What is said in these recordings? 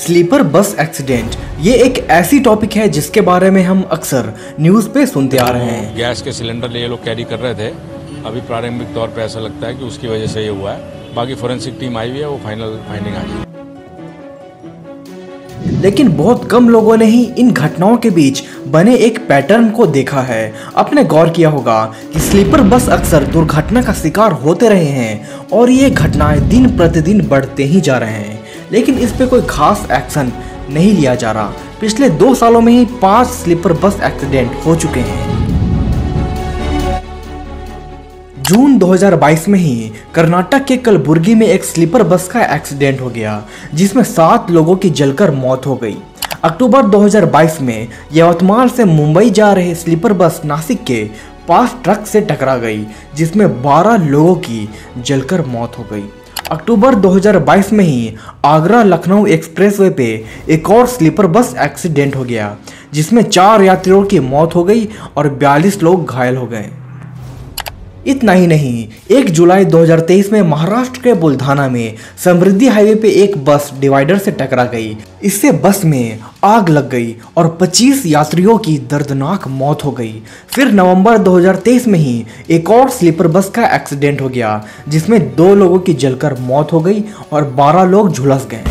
Sleeper bus accident ये एक ऐसी टॉपिक है जिसके बारे में हम अक्सर न्यूज़ पे सुनते आ रहे हैं। गैस के सिलेंडर ये लोग कैरी कर रहे थे। अभी प्रारंभिक तौर पे ऐसा लगता है कि उसकी वजह से ये हुआ है। बाकी फोरेंसिक टीम आई हुई है वो फाइनल फाइंडिंग आ जाएगी लेकिन बहुत कम लोगों ने ही इन घटनाओं के बीच बने एक पैटर्न को देखा है। आपने गौर किया होगा कि स्लीपर बस अक्सर दुर्घटना का शिकार होते रहे हैं और ये घटनाएँ दिन प्रतिदिन बढ़ते ही जा रहे हैं। लेकिन इस पर कोई खास एक्शन नहीं लिया जा रहा। पिछले दो सालों में ही पाँच स्लीपर बस एक्सीडेंट हो चुके हैं। जून 2022 में ही कर्नाटक के कलबुर्गी में एक स्लीपर बस का एक्सीडेंट हो गया, जिसमें सात लोगों की जलकर मौत हो गई। अक्टूबर 2022 में यवतमाल से मुंबई जा रहे स्लीपर बस नासिक के पास ट्रक से टकरा गई, जिसमें 12 लोगों की जलकर मौत हो गई। अक्टूबर 2022 में ही आगरा लखनऊ एक्सप्रेसवे पे एक और स्लीपर बस एक्सीडेंट हो गया, जिसमें चार यात्रियों की मौत हो गई और 42 लोग घायल हो गए। इतना ही नहीं, एक जुलाई 2023 में महाराष्ट्र के बुल्धाना में समृद्धि हाईवे पे एक बस डिवाइडर से टकरा गई। इससे बस में आग लग गई और 25 यात्रियों की दर्दनाक मौत हो गई। फिर नवंबर 2023 में ही एक और स्लीपर बस का एक्सीडेंट हो गया, जिसमें दो लोगों की जलकर मौत हो गई और 12 लोग झुलस गए।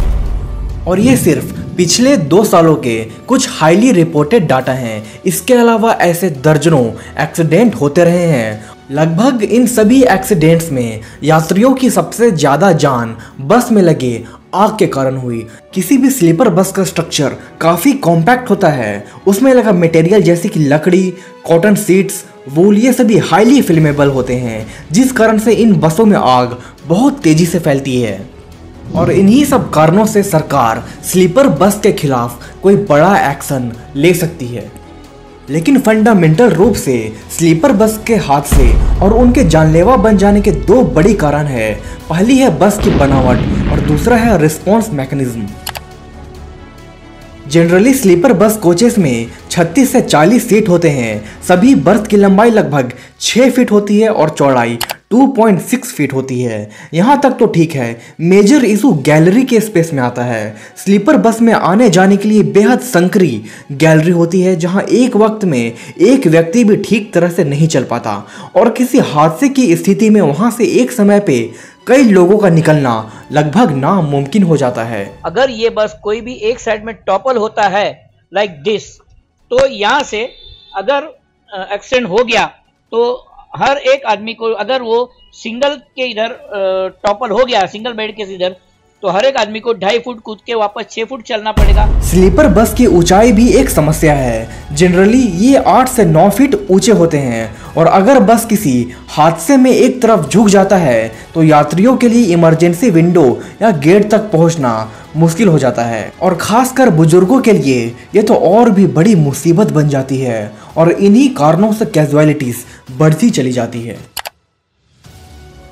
और ये सिर्फ़ पिछले दो सालों के कुछ हाईली रिपोर्टेड डाटा हैं। इसके अलावा ऐसे दर्जनों एक्सीडेंट होते रहे हैं लगभग इन सभी एक्सीडेंट्स में यात्रियों की सबसे ज़्यादा जान बस में लगे आग के कारण हुई। किसी भी स्लीपर बस का स्ट्रक्चर काफ़ी कॉम्पैक्ट होता है। उसमें लगा मटेरियल जैसे कि लकड़ी कॉटन सीट्स वूल ये सभी हाईली फिल्मेबल होते हैं, जिस कारण से इन बसों में आग बहुत तेज़ी से फैलती है। और इन्हीं सब कारणों से सरकार स्लीपर बस के खिलाफ कोई बड़ा एक्शन ले सकती है। लेकिन फंडामेंटल रूप से स्लीपर बस के हादसे और उनके जानलेवा बन जाने के दो बड़ी कारण है। पहली है बस की बनावट और दूसरा है response mechanism generally sleeper bus coaches में 36 से 40 सीट होते हैं। सभी बर्थ की लंबाई लगभग 6 फीट होती है और चौड़ाई 2.6 फीट होती है। यहाँ तक तो ठीक है। मेजर इशू गैलरी के स्पेस में आता है। स्लीपर बस में आने जाने के लिए बेहद संकरी गैलरी होती है, जहाँ एक वक्त में एक व्यक्ति भी ठीक तरह से नहीं चल पाता। और किसी हादसे की स्थिति में वहाँ से एक समय पे कई लोगों का निकलना लगभग नामुमकिन हो जाता है। अगर ये बस कोई भी एक साइड में टॉपल होता है लाइक दिस तो यहाँ से अगर एक्सीडेंट हो गया तो हर एक आदमी को अगर वो सिंगल के इधर टॉपल हो गया सिंगल बेड के इधर तो हर एक आदमी को ढाई फुट कूद के वापस छह फुट चलना पड़ेगा। स्लीपर बस की ऊंचाई भी एक समस्या है। जनरली ये आठ से नौ फीट ऊँचे होते हैं और अगर बस किसी हादसे में एक तरफ़ झुक जाता है तो यात्रियों के लिए इमरजेंसी विंडो या गेट तक पहुँचना मुश्किल हो जाता है। और खासकर बुज़ुर्गों के लिए ये तो और भी बड़ी मुसीबत बन जाती है और इन्हीं कारणों से कैजुअलिटीज बढ़ती चली जाती है।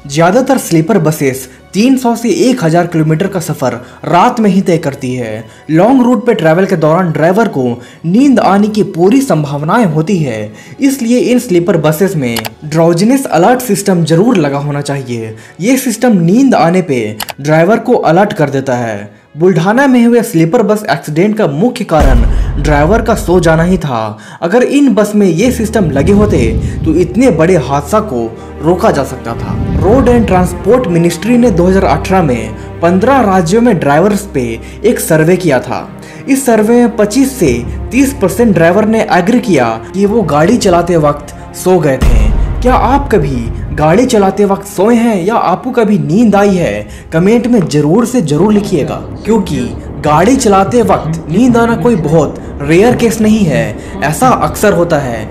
ज़्यादातर स्लीपर बसेस 300 से 1000 किलोमीटर का सफ़र रात में ही तय करती है। लॉन्ग रूट पर ट्रैवल के दौरान ड्राइवर को नींद आने की पूरी संभावनाएँ होती है। इसलिए इन स्लीपर बसेस में ड्राउजनेस अलर्ट सिस्टम ज़रूर लगा होना चाहिए। ये सिस्टम नींद आने पर ड्राइवर को अलर्ट कर देता है। बुल्ढाना में हुए स्लीपर बस एक्सीडेंट का मुख्य कारण ड्राइवर का सो जाना ही था। अगर इन बस में ये सिस्टम लगे होते तो इतने बड़े हादसा को रोका जा सकता था। रोड एंड ट्रांसपोर्ट मिनिस्ट्री ने 2018 में 15 राज्यों में ड्राइवर्स पे एक सर्वे किया था। इस सर्वे में 25 से 30 परसेंट ड्राइवर ने एग्री किया कि वो गाड़ी चलाते वक्त सो गए थे। क्या आप कभी गाड़ी चलाते वक्त सोए हैं या आपको कभी नींद आई है कमेंट में ज़रूर से ज़रूर लिखिएगा क्योंकि गाड़ी चलाते वक्त नींद आना कोई बहुत रेयर केस नहीं है ऐसा अक्सर होता है।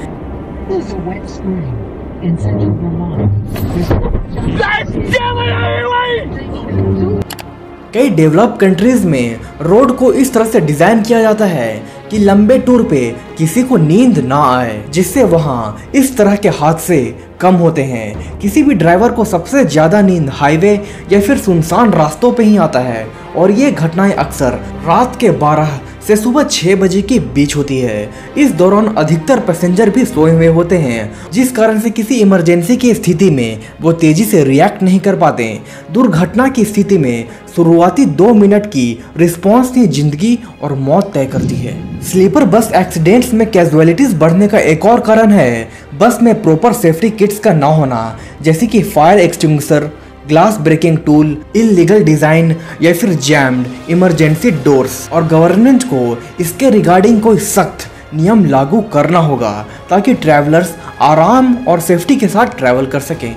कई डेवलप कंट्रीज़ में रोड को इस तरह से डिज़ाइन किया जाता है कि लंबे टूर पे किसी को नींद ना आए, जिससे वहाँ इस तरह के हादसे कम होते हैं। किसी भी ड्राइवर को सबसे ज़्यादा नींद हाईवे या फिर सुनसान रास्तों पे ही आता है। और ये घटनाएँ अक्सर रात के 12 से सुबह छह बजे के बीच होती है। इस दौरान अधिकतर पैसेंजर भी सोए हुए होते हैं, जिस कारण से किसी इमरजेंसी की स्थिति में वो तेज़ी से रिएक्ट नहीं कर पाते। दुर्घटना की स्थिति में शुरुआती दो मिनट की रिस्पॉन्स ही ज़िंदगी और मौत तय करती है। स्लीपर बस एक्सीडेंट्स में कैजुअलिटीज बढ़ने का एक और कारण है, बस में प्रॉपर सेफ्टी किट्स का ना होना, जैसे कि fire extinguisher. Glass breaking tool illegal design या फिर जैम्ड इमरजेंसी डोर्स और गवर्नमेंट को इसके रिगार्डिंग कोई सख्त नियम लागू करना होगा, ताकि ट्रैवलर्स आराम और सेफ्टी के साथ ट्रैवल कर सकें।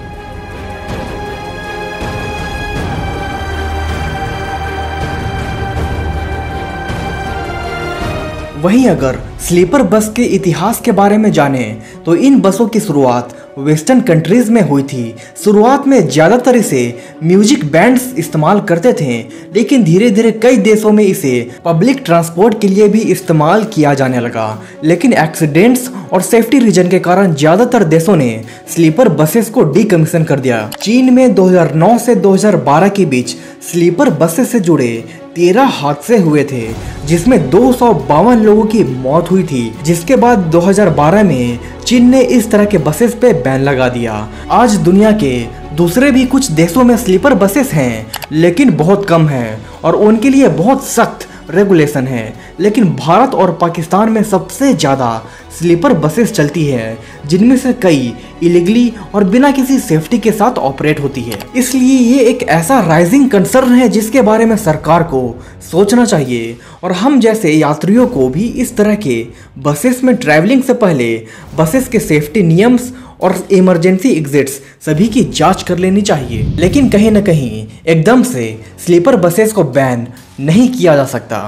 वहीं अगर स्लीपर बस के इतिहास के बारे में जाने तो इन बसों की शुरुआत वेस्टर्न कंट्रीज़ में हुई थी। शुरुआत में ज़्यादातर इसे म्यूज़िक बैंड्स इस्तेमाल करते थे, लेकिन धीरे धीरे कई देशों में इसे पब्लिक ट्रांसपोर्ट के लिए भी इस्तेमाल किया जाने लगा। लेकिन एक्सीडेंट्स और सेफ्टी रीजन के कारण ज़्यादातर देशों ने स्लीपर बसेस को डीकमीशन कर दिया। चीन में 2009 से 2012 के बीच स्लीपर बसेस से जुड़े तेरह हादसे हुए थे, जिसमें दो सौ बावन लोगों की मौत हुई थी। जिसके बाद 2012 में चीन ने इस तरह के बसेस पे बैन लगा दिया। आज दुनिया के दूसरे भी कुछ देशों में स्लीपर बसेस हैं, लेकिन बहुत कम हैं, और उनके लिए बहुत सख्त रेगुलेशन है। लेकिन भारत और पाकिस्तान में सबसे ज़्यादा स्लीपर बसेस चलती है, जिनमें से कई इलीगली और बिना किसी सेफ्टी के साथ ऑपरेट होती है। इसलिए ये एक ऐसा राइजिंग कंसर्न है, जिसके बारे में सरकार को सोचना चाहिए और हम जैसे यात्रियों को भी इस तरह के बसेस में ट्रैवलिंग से पहले बसेस के सेफ्टी नियम्स और इमरजेंसी एग्जिट्स सभी की जाँच कर लेनी चाहिए। लेकिन कहीं ना कहीं एकदम से स्लीपर बसेस को बैन नहीं किया जा सकता।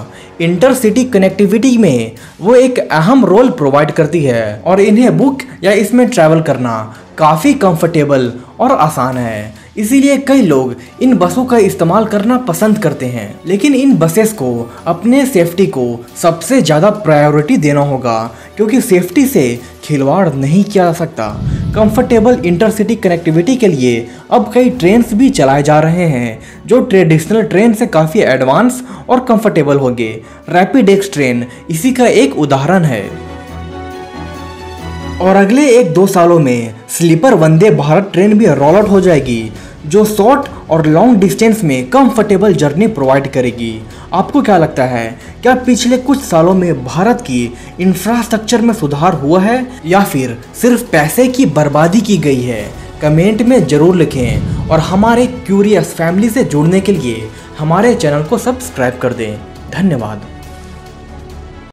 इंटरसिटी कनेक्टिविटी में वो एक अहम रोल प्रोवाइड करती है और इन्हें बुक या इसमें ट्रैवल करना काफ़ी कंफर्टेबल और आसान है। इसीलिए कई लोग इन बसों का इस्तेमाल करना पसंद करते हैं। लेकिन इन बसेस को, अपने सेफ्टी को सबसे ज़्यादा प्रायोरिटी देना होगा, क्योंकि सेफ्टी से खिलवाड़ नहीं किया जा सकता। कंफर्टेबल इंटरसिटी कनेक्टिविटी के लिए अब कई ट्रेन्स भी चलाए जा रहे हैं, जो ट्रेडिशनल ट्रेन से काफ़ी एडवांस और कंफर्टेबल होंगे। रैपिड एक्स ट्रेन इसी का एक उदाहरण है। और अगले एक दो सालों में स्लीपर वंदे भारत ट्रेन भी रोल आउट हो जाएगी, जो शॉर्ट और लॉन्ग डिस्टेंस में कंफर्टेबल जर्नी प्रोवाइड करेगी। आपको क्या लगता है, क्या पिछले कुछ सालों में भारत की इंफ्रास्ट्रक्चर में सुधार हुआ है, या फिर सिर्फ़ पैसे की बर्बादी की गई है? कमेंट में ज़रूर लिखें और हमारे क्यूरियस फैमिली से जुड़ने के लिए हमारे चैनल को सब्सक्राइब कर दें। धन्यवाद।